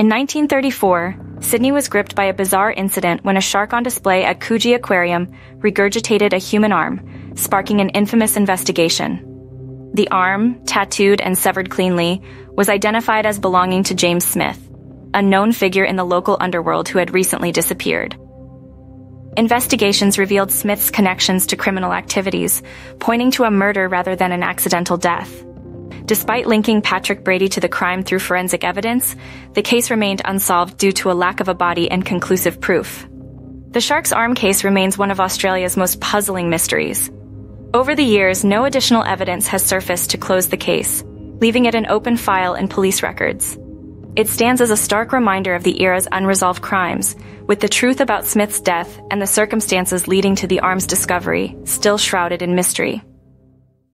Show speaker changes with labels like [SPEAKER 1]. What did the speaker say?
[SPEAKER 1] In 1934, Sydney was gripped by a bizarre incident when a shark on display at Coogee Aquarium regurgitated a human arm, sparking an infamous investigation. The arm, tattooed and severed cleanly, was identified as belonging to James Smith, a known figure in the local underworld who had recently disappeared. Investigations revealed Smith's connections to criminal activities, pointing to a murder rather than an accidental death. Despite linking Patrick Brady to the crime through forensic evidence, the case remained unsolved due to a lack of a body and conclusive proof. The shark's arm case remains one of Australia's most puzzling mysteries. Over the years, no additional evidence has surfaced to close the case, leaving it an open file in police records. It stands as a stark reminder of the era's unresolved crimes, with the truth about Smith's death and the circumstances leading to the arm's discovery still shrouded in mystery.